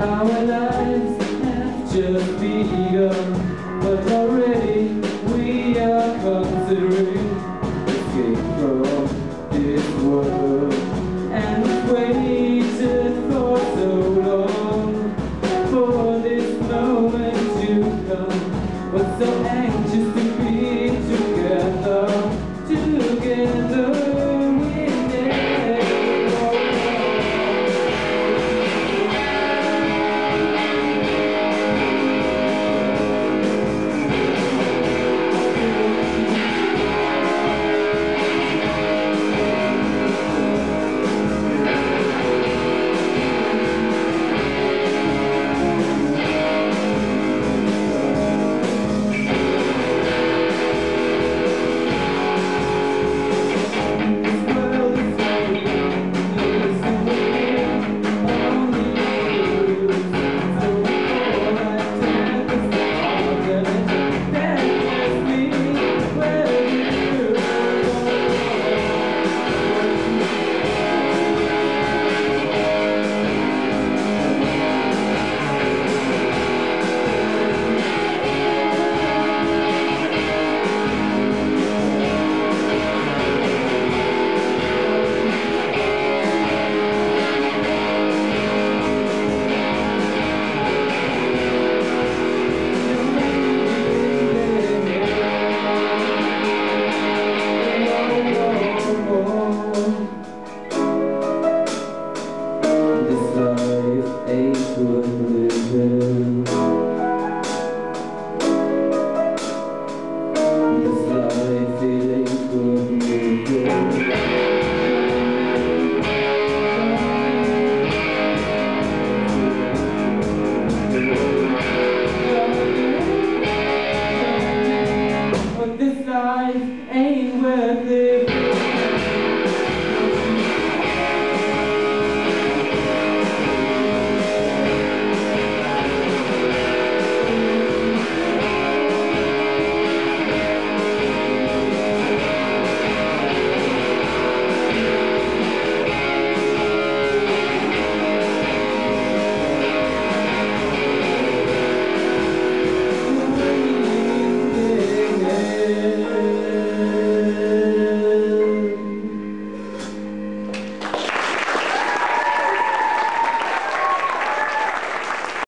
our lives have just begun, but already we are considering escape from this world.